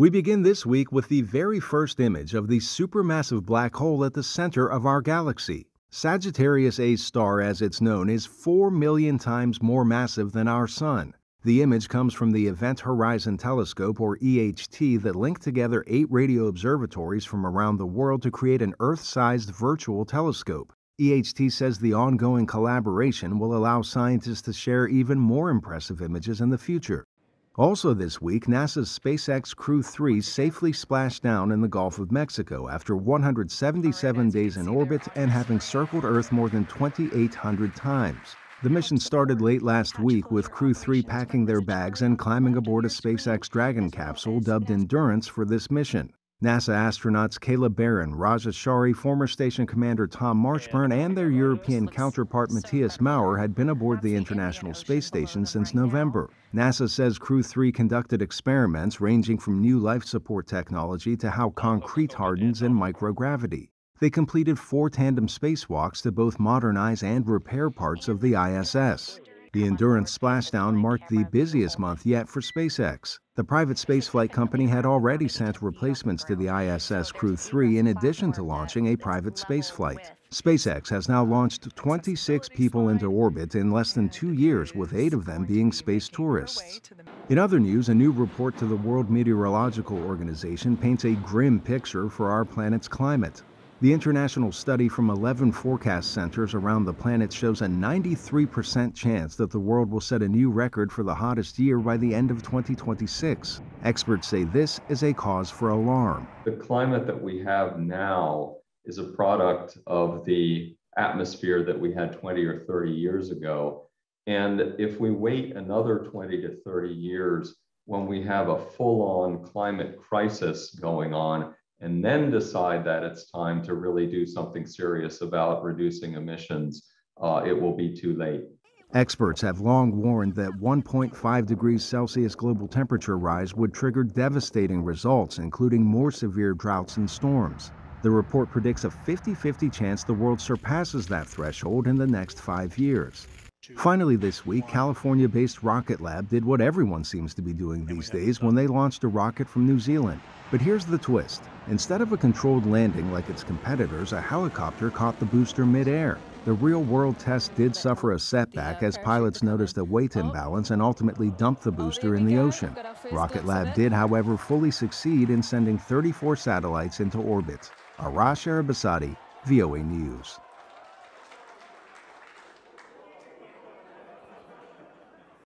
We begin this week with the very first image of the supermassive black hole at the center of our galaxy. Sagittarius A star, as it's known, is 4 million times more massive than our Sun. The image comes from the Event Horizon Telescope, or EHT, that linked together eight radio observatories from around the world to create an Earth sized virtual telescope. EHT says the ongoing collaboration will allow scientists to share even more impressive images in the future. Also this week, NASA's SpaceX Crew 3 safely splashed down in the Gulf of Mexico after 177 days in orbit and having circled Earth more than 2,800 times. The mission started late last week with Crew 3 packing their bags and climbing aboard a SpaceX Dragon capsule dubbed Endurance for this mission. NASA astronauts Kayla Barron, Raja Chari, former station commander Tom Marshburn, and their European counterpart Matthias Maurer had been aboard the International Space Station since November. NASA says Crew 3 conducted experiments ranging from new life support technology to how concrete hardens in microgravity. They completed four tandem spacewalks to both modernize and repair parts of the ISS. The Endurance splashdown marked the busiest month yet for SpaceX. The private spaceflight company had already sent replacements to the ISS Crew 3 in addition to launching a private spaceflight. SpaceX has now launched 26 people into orbit in less than two years, with eight of them being space tourists. In other news, a new report to the World Meteorological Organization paints a grim picture for our planet's climate. The international study from 11 forecast centers around the planet shows a 93% chance that the world will set a new record for the hottest year by the end of 2026. Experts say this is a cause for alarm. The climate that we have now is a product of the atmosphere that we had 20 or 30 years ago. And if we wait another 20 to 30 years, when we have a full on climate crisis going on, and then decide that it's time to really do something serious about reducing emissions, uh, it will be too late. Experts have long warned that 1.5 degrees Celsius global temperature rise would trigger devastating results, including more severe droughts and storms. The report predicts a 50 50 chance the world surpasses that threshold in the next five years. Finally, this week, California based Rocket Lab did what everyone seems to be doing these days when they launched a rocket from New Zealand. But here's the twist instead of a controlled landing like its competitors, a helicopter caught the booster midair. The real world test did suffer a setback as pilots noticed a weight imbalance and ultimately dumped the booster in the ocean. Rocket Lab did, however, fully succeed in sending 34 satellites into orbit. Arash Arabasadi, VOA News.